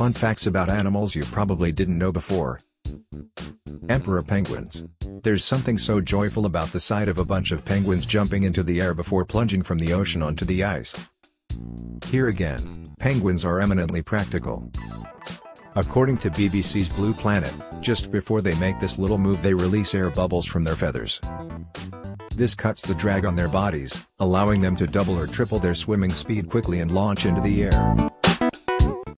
Fun facts about animals you probably didn't know before. Emperor penguins. There's something so joyful about the sight of a bunch of penguins jumping into the air before plunging from the ocean onto the ice. Here again, penguins are eminently practical. According to BBC's Blue Planet, just before they make this little move they release air bubbles from their feathers. This cuts the drag on their bodies, allowing them to double or triple their swimming speed quickly and launch into the air.